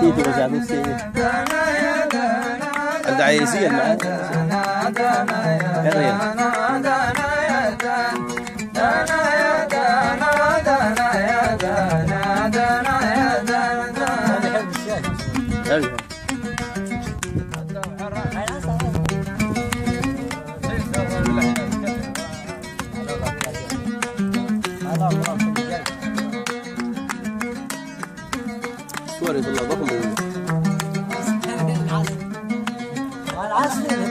سيدي وزعلوا سيدي الدعايسية معاك يا ريال أيوة. صور يطلع ضخم العصر